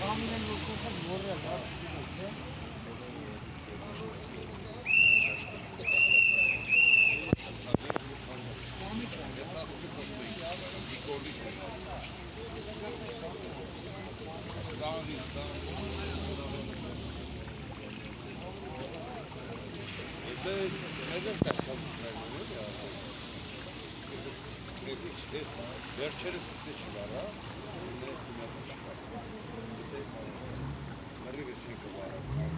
काम में लोगों को बोल रहा Gerçeri sizde çıkar ha. Bundan üstüne çıkar. Bir şey sanırım. Nereye geçecek bu arada?